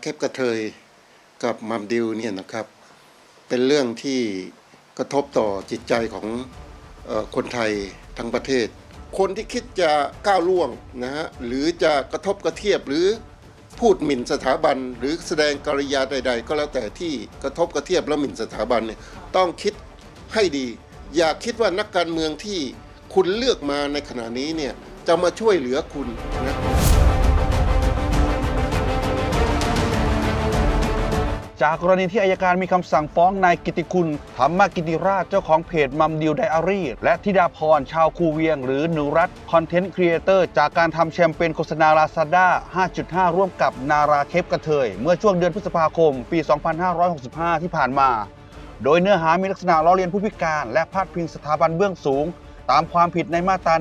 เคปกระเทยกับมัมดิวเนี่ยนะครับ เป็นเรื่องที่กระทบต่อจิตใจของคนไทยทั้งประเทศ คนที่คิดจะก้าวล่วงนะฮะหรือจะกระทบกระเทียบหรือพูดหมิ่นสถาบัน หรือแสดงกริยาใด ๆ ก็แล้วแต่ที่กระทบกระเทียบและหมิ่นสถาบันเนี่ยต้องคิดให้ดี อย่าคิดว่านักการเมืองที่คุณเลือกมาในขณะนี้เนี่ยจะมาช่วยเหลือคุณนะ จากกรณีที่อัยการมีคำสั่งฟ้องนายกิติคุณธรรมกิติราชเจ้าของเพจมัมดิวไดอารี่และธิดาพรชาวคูเวียง หรือหนูรัต content creator จากการทำแคมเปญโฆษณาลาซาด้า 5.5 ร่วมกับนาราเครปกะเทย เมื่อช่วงเดือนพฤษภาคม ปี 2565 ที่ผ่านมา โดยเนื้อหามีลักษณะล้อเลียนผู้พิการ และพาดพิงสถาบันเบื้องสูง ตามความผิดในมาตรา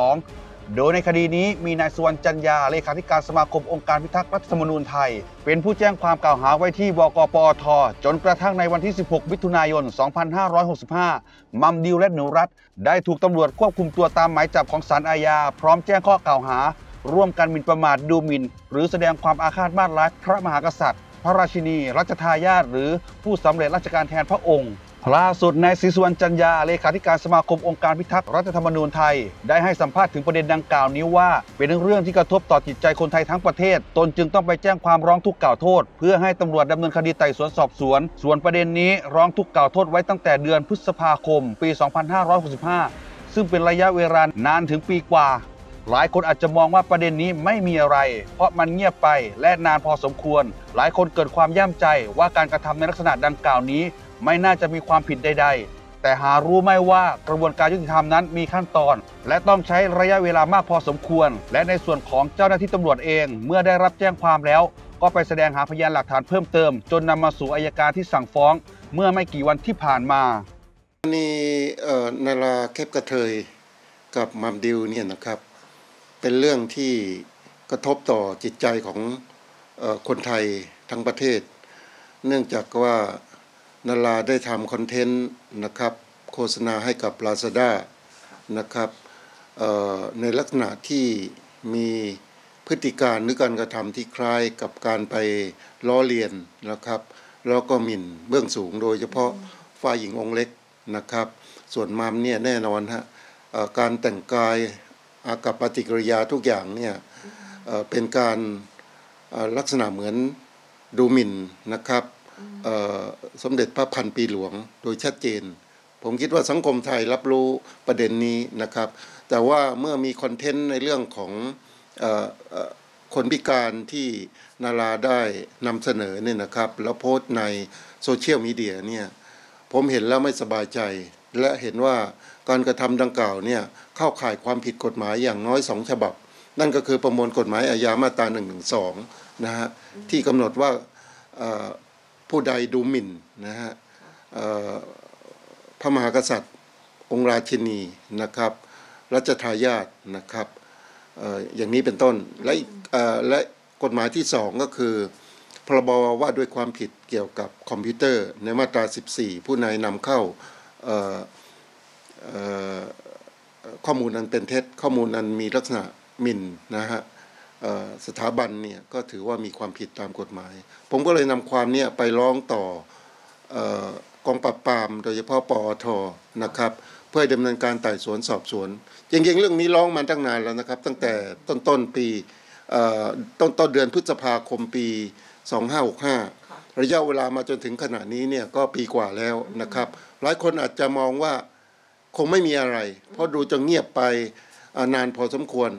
112 โดยในคดีนี้มีนายสุวรรณจันยาเลขาธิการสมาคมองค์การพิทักษ์รัฐธรรมนูญไทย เป็นผู้แจ้งความกล่าวหาไว้ที่บกปอทจนกระทั่งในวันที่ 16 มิถุนายน 2565 มัมดิวและหนูรัฐได้ถูกตำรวจควบคุมตัวตามหมายจับของศาลอาญา พร้อมแจ้งข้อกล่าวหา ร่วมกันหมิ่นประมาทดูหมิ่น หรือแสดงความอาฆาตมาตร้ายพระมหากษัตริย์ พระราชินี รัชทายาทหรือผู้สำเร็จราชการแทนพระองค์ ล่าสุดนายศรีสุวรรณจันยาเลขาธิการสมาคมองค์การพิทักษ์รัฐธรรมนูญไทย ได้ให้สัมภาษณ์ถึงประเด็นดังกล่าวนี้ว่า เป็นเรื่องที่กระทบต่อจิตใจคนไทยทั้งประเทศ ตนจึงต้องไปแจ้งความร้องทุกข์กล่าวโทษ เพื่อให้ตำรวจดำเนินคดีไต่สวนสอบสวน ส่วนประเด็นนี้ร้องทุกข์กล่าวโทษไว้ตั้งแต่เดือนพฤษภาคม ปี 2565 ซึ่งเป็นระยะเวลานานถึงปีกว่า หลายคนอาจจะมองว่าประเด็นนี้ไม่มีอะไร เพราะมันเงียบไปและนานพอสมควร หลายคนเกิดความย่ำใจว่าการกระทำในลักษณะดังกล่าวนี้ ไม่น่าจะมีความผิดใด ๆ แต่หารู้ไหม่ว่ากระบวนการยุติธรรมนั้นมีขั้นตอน และต้องใช้ระยะเวลามากพอสมควร และในส่วนของเจ้าหน้าที่ตำรวจเอง เมื่อได้รับแจ้งความแล้ว ก็ไปแสดงหาพยานหลักฐานเพิ่มเติม จนนำมาสู่อายการที่สั่งฟ้อง เมื่อไม่กี่วันที่ผ่านมานี่เอ่อนาราเคปกระเทยกับมัมดิวเนี่ยนะครับ เป็นเรื่องที่กระทบต่อจิตใจของอคนไทยทั้งประเทศ เนื่องจากว่า นาราได้ทำคอนเทนต์นะครับโฆษณาให้กับ Lazada นะครับในลักษณะที่มีพฤติการหรือการกระทำที่คล้ายกับการไปล้อเลียนนะครับ แล้วก็หมิ่นเบื้องสูงโดยเฉพาะฝ่ายหญิงองค์เล็กนะครับ ส่วนมัมเนี่ยแน่นอนฮะการแต่งกายอากับปฏิกิริยาทุกอย่างเนี่ยเป็นการลักษณะเหมือนดูหมิ่นนะครับ สมเด็จพระพันปีหลวงโดยชัดเจน ผมคิดว่าสังคมไทยรับรู้ประเด็นนี้นะครับ แต่ว่าเมื่อมีคอนเทนต์ในเรื่องของเอ่อเอ่อคนพิการที่นาราได้นำเสนอเนี่ยนะครับ แล้วโพสต์ในโซเชียลมีเดียเนี่ยผมเห็นแล้วไม่สบายใจ และเห็นว่าการกระทำดังกล่าวเนี่ยเข้าข่ายความผิดกฎหมายอย่างน้อยสองฉบับ นั่นก็คือประมวลกฎหมายอาญามาตรา1นึนะฮะที่กำหนดว่าเอ่อ ผู้ใดดูหมิ่นนะฮะพระมหากษัตริย์องค์ราชินีนะครับรัชทายาทนะครับออย่างนี้เป็นต้นและกเอ่อและกฎหมายที่สองก็คือ พรบว่าด้วยความผิดเกี่ยวกับคอมพิวเตอร์ในมาตรา 14 ผู้ใดนำเข้าข้อมูลอันเป็นเท็จข้อมูลอันมีลักษณะหมิ่นนะฮะ สถาบันเนี่ยก็ถือว่ามีความผิดตามกฎหมาย ผมก็เลยนำความเนี่ยไปร้องต่อเอ่อกองปราบปราม โดยเฉพาะปอทนะครับ เพื่อให้ดำเนินการไต่สวนสอบสวน จริงๆ เรื่องนี้ร้องมาตั้งนานแล้วนะครับ ตั้งแต่ต้นต้นๆปีเอ่อต้นต้นเดือนพฤษภาคมปี 2565 ระยะเวลามาจนถึงขณะนี้เนี่ยก็ปีกว่าแล้วนะครับ หลายคนอาจจะมองว่าคงไม่มีอะไร เพราะดูจะเงียบไปอ่านานพอสมควร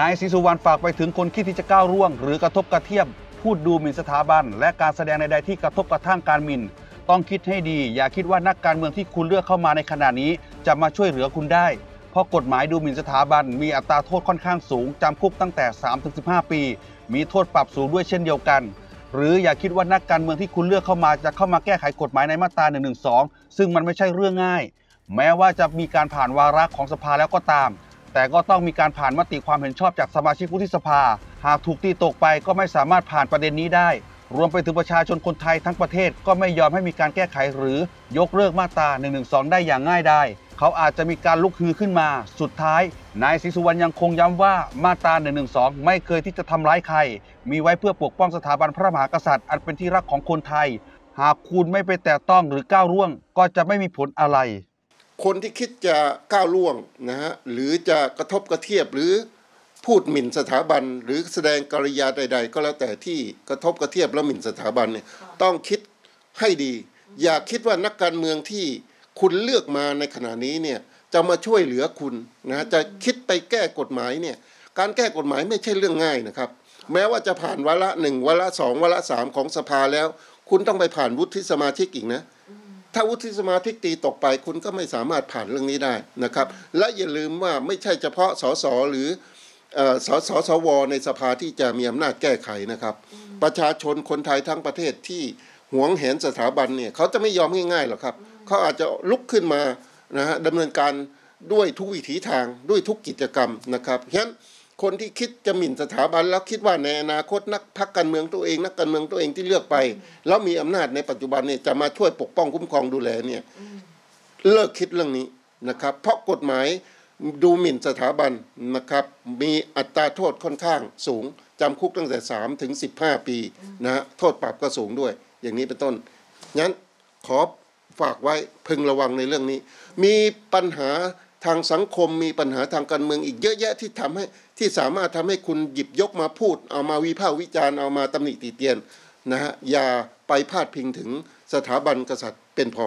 นายศรีสุวรรณฝากไปถึงคนคิดที่จะก้าวร่วง หรือกระทบกระเทียบพูดดูหมิ่นสถาบัน และการแสดงใดๆที่กระทบกระทั่งการหมิ่น ต้องคิดให้ดี อย่าคิดว่านักการเมืองที่คุณเลือกเข้ามาในขณะนี้ จะมาช่วยเหลือคุณได้ เพราะกฎหมายดูหมิ่นสถาบัน มีอัตราโทษค่อนข้างสูงจำคุกตั้งแต่ 3-15 ปี มีโทษปรับสูงด้วยเช่นเดียวกัน หรืออย่าคิดว่านักการเมืองที่คุณเลือกเข้ามาจะเข้ามาแก้ไขกฎหมายในมาตรา112 ซึ่งมันไม่ใช่เรื่องง่าย แม้ว่าจะมีการผ่านวาระของสภาแล้วก็ตาม แต่ก็ต้องมีการผ่านมติความเห็นชอบจากสมาชิกวุฒิสภา หากถูกตีตกไปก็ไม่สามารถผ่านประเด็นนี้ได้ รวมไปถึงประชาชนคนไทยทั้งประเทศก็ไม่ยอมให้มีการแก้ไขหรือยกเลิกมาตรา1นึได้อย่างง่ายดายเขาอาจจะมีการลุกฮือขึ้นมา สุดท้าย นายศรีสุวรรณยังคงย้ำว่ามาตรา1นึไม่เคยที่จะทำร้ายใคร มีไว้เพื่อปกป้องสถาบันพระมหากษัตริย์ อันเป็นที่รักของคนไทย หากคุณไม่ไปแตะต้องหรือก้าวร่วง ก็จะไม่มีผลอะไร คนที่คิดจะก้าวล่วงนะฮะหรือจะกระทบกระเทียบหรือพูดหมิ่นสถาบัน หรือแสดงกริยาใด ๆ ก็แล้วแต่ที่กระทบกระเทียบและหมิ่นสถาบันเนี่ยต้องคิดให้ดี อย่าคิดว่านักการเมืองที่คุณเลือกมาในขณะนี้เนี่ยจะมาช่วยเหลือคุณนะจะคิดไปแก้กฎหมายเนี่ยการแก้กฎหมายไม่ใช่เรื่องง่ายนะครับ แม้ว่าจะผ่านวาระหนึ่งวาระสองวาระสามของสภาแล้ว คุณต้องไปผ่านวุฒิสมาชิกอีกนะ ถ้าวุฒิสมาชิกตีตกไปคุณก็ไม่สามารถผ่านเรื่องนี้ได้นะครับ และอย่าลืมว่าไม่ใช่เฉพาะสสหรือเอ่อสสสวในสภาที่จะมีอำนาจแก้ไขนะครับ ประชาชนคนไทยทั้งประเทศที่หวงแหนสถาบันเนี่ยเขาจะไม่ยอมง่ายๆหรอกครับเขาอาจจะลุกขึ้นมานะฮะดำเนินการด้วยทุกวิถีทางด้วยทุกกิจกรรมนะครับฉะนั้น คนที่คิดจะหมิ่นสถาบัน แล้วคิดว่าในอนาคตนักพักการเมืองตัวเองนักการเมืองตัวเองที่เลือกไป แล้วมีอำนาจในปัจจุบันเนี่ยจะมาช่วยปกป้องคุ้มครองดูแลเนี่ยเลิกคิดเรื่องนี้นะครับ เพราะกฎหมายดูหมิ่นสถาบันนะครับ มีอัตราโทษค่อนข้างสูงจำคุกตั้งแต่ 3 ถึง 15 ปีนะฮะโทษปรับก็สูงด้วย อย่างนี้เป็นต้นงั้นขอฝากไว้พึงระวังในเรื่องนี้ มีปัญหาทางสังคมมีปัญหาทางการเมืองอีกเยอะแยะที่ทำให้ ที่สามารถทำให้คุณหยิบยกมาพูด เอามาวิพากษ์วิจารณ์เอามาตำหนิติเตียนนะฮะอย่าไปพาดพิงถึงสถาบันกษัตริย์เป็นพอ